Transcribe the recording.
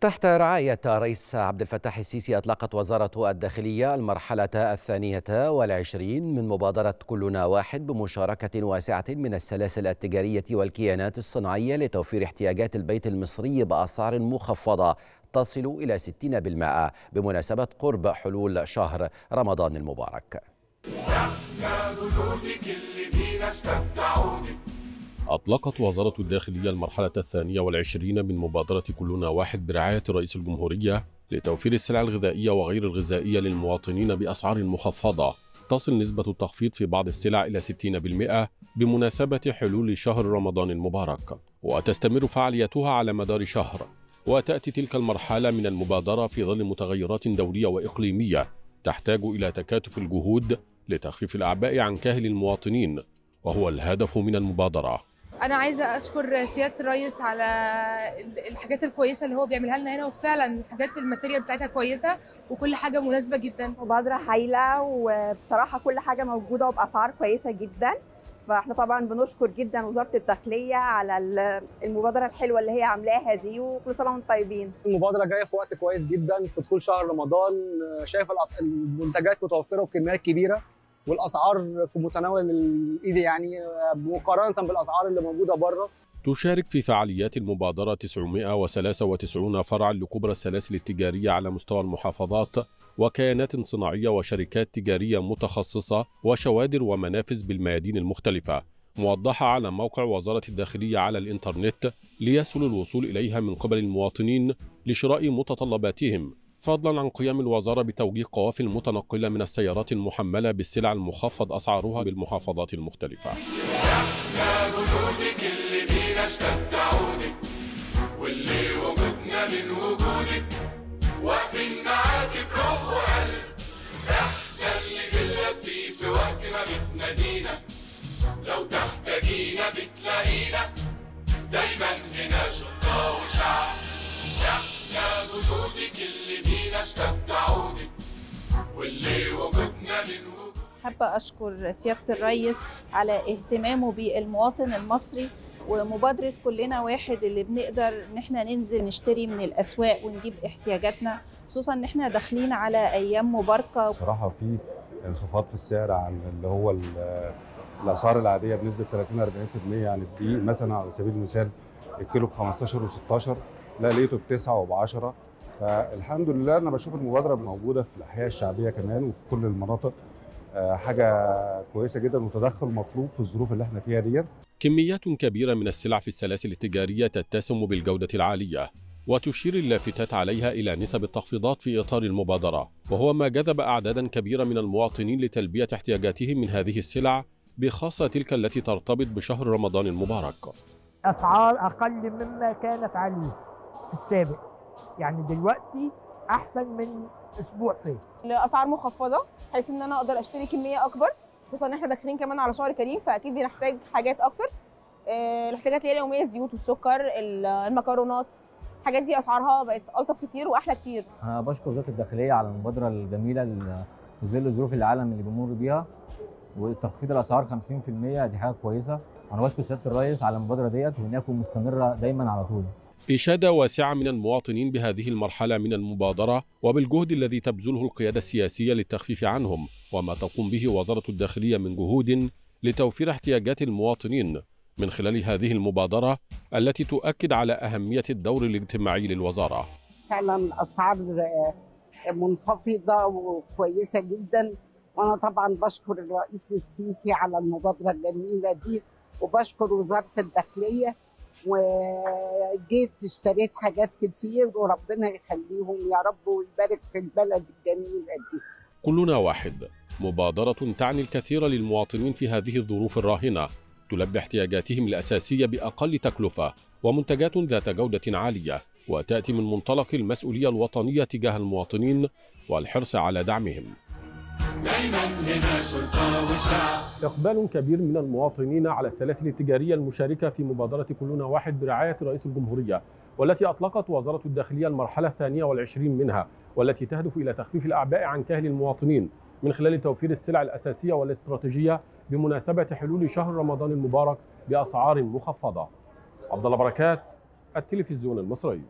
تحت رعاية الرئيس عبد الفتاح السيسي أطلقت وزارة الداخلية المرحلة الثانية والعشرين من مبادرة كلنا واحد بمشاركة واسعة من السلاسل التجارية والكيانات الصناعية لتوفير احتياجات البيت المصري بأسعار مخفضة تصل إلى 60% بمناسبة قرب حلول شهر رمضان المبارك. أطلقت وزارة الداخلية المرحلة الثانية والعشرين من مبادرة كلنا واحد برعاية رئيس الجمهورية لتوفير السلع الغذائية وغير الغذائية للمواطنين بأسعار مخفضة. تصل نسبة التخفيض في بعض السلع إلى 60% بمناسبة حلول شهر رمضان المبارك وتستمر فعاليتها على مدار شهر. وتأتي تلك المرحلة من المبادرة في ظل متغيرات دولية وإقليمية تحتاج إلى تكاتف الجهود لتخفيف الأعباء عن كاهل المواطنين وهو الهدف من المبادرة. أنا عايزة أشكر سيادة الرئيس على الحاجات الكويسة اللي هو بيعملها لنا هنا وفعلا الحاجات الماتيريال بتاعتها كويسة وكل حاجة مناسبة جدا. مبادرة هايلة وبصراحة كل حاجة موجودة وبأسعار كويسة جدا. فإحنا طبعا بنشكر جدا وزارة الداخلية على المبادرة الحلوة اللي هي عاملاها دي وكل سنة وأنتم طيبين. المبادرة جاية في وقت كويس جدا في دخول شهر رمضان. شايف المنتجات متوفرة وكميات كبيرة. والأسعار في متناول الإيد يعني مقارنة بالأسعار اللي موجودة بره. تشارك في فعاليات المبادرة 993 فرع لكبرى السلاسل التجارية على مستوى المحافظات وكيانات صناعية وشركات تجارية متخصصة وشوادر ومنافذ بالميادين المختلفة. موضحة على موقع وزارة الداخلية على الإنترنت ليسهل الوصول إليها من قبل المواطنين لشراء متطلباتهم. فضلا عن قيام الوزارة بتوجيه قوافل متنقلة من السيارات المحملة بالسلع المخفض أسعارها بالمحافظات المختلفة. واللي وجودنا من وجودك واقفين معاك بروح وقلب إحنا اللي في وقت ما بتنادينا لو تحتاجينا بتلاقينا دايما واللي حابة أشكر سيادة الرئيس على اهتمامه بالمواطن المصري ومبادرة كلنا واحد اللي بنقدر إن إحنا ننزل نشتري من الأسواق ونجيب احتياجاتنا خصوصا إن إحنا داخلين على أيام مباركة. صراحة في انخفاض في السعر عن اللي هو الأسعار العادية بنسبة 30 40% يعني الدقيق مثلا على سبيل المثال الكيلو ب 15 و16 لا لقيته ب 9 وب 10 فالحمد لله أنا بشوف المبادرة موجودة في الأحياء الشعبية كمان وفي كل المناطق. حاجة كويسة جدا وتدخل مطلوب في الظروف اللي إحنا فيها ديت. كميات كبيرة من السلع في السلاسل التجارية تتسم بالجودة العالية وتشير اللافتات عليها إلى نسب التخفيضات في إطار المبادرة وهو ما جذب أعدادا كبيرة من المواطنين لتلبية احتياجاتهم من هذه السلع بخاصة تلك التي ترتبط بشهر رمضان المبارك. أسعار أقل مما كانت عليه في السابق. يعني دلوقتي أحسن من أسبوع فات. الاسعار مخفضة بحيث إن أنا أقدر أشتري كمية أكبر خصوصا إن إحنا داخلين كمان على شهر كريم فأكيد بنحتاج حاجات أكتر. آه، الاحتياجات اللي هي اليومية الزيوت والسكر ال- المكرونات الحاجات دي أسعارها بقت ألطف كتير وأحلى كتير. أنا بشكر وزارة الداخلية على المبادرة الجميلة اللي في ظل ظروف العالم اللي بيمر بيها. وتخفيض الأسعار 50% دي حاجة كويسة. أنا بشكر سيادة الرئيس على المبادرة ديت وإنها تكون مستمرة دايما على طول. إشادة واسعة من المواطنين بهذه المرحلة من المبادرة وبالجهد الذي تبذله القيادة السياسية للتخفيف عنهم وما تقوم به وزارة الداخلية من جهود لتوفير احتياجات المواطنين. من خلال هذه المبادرة التي تؤكد على أهمية الدور الاجتماعي للوزارة. فعلا الأسعار منخفضة وكويسة جدا. وأنا طبعا بشكر الرئيس السيسي على المبادرة الجميلة دي وبشكر وزارة الداخلية وجيت اشتريت حاجات كتير وربنا يخليهم. يا رب ويبارك في البلد الجميلة دي. كلنا واحد. مبادرة تعني الكثير للمواطنين في هذه الظروف الراهنة. تلبي احتياجاتهم الأساسية بأقل تكلفة ومنتجات ذات جودة عالية. وتأتي من منطلق المسؤولية الوطنية تجاه المواطنين والحرص على دعمهم. دايما شرطة وشعب إقبال كبير من المواطنين على السلاسل التجارية المشاركة في مبادرة كلنا واحد برعاية رئيس الجمهورية والتي أطلقت وزارة الداخلية المرحلة الثانية والعشرين منها والتي تهدف إلى تخفيف الأعباء عن كاهل المواطنين من خلال توفير السلع الأساسية والاستراتيجية بمناسبة حلول شهر رمضان المبارك بأسعار مخفضة. عبد الله بركات التلفزيون المصري.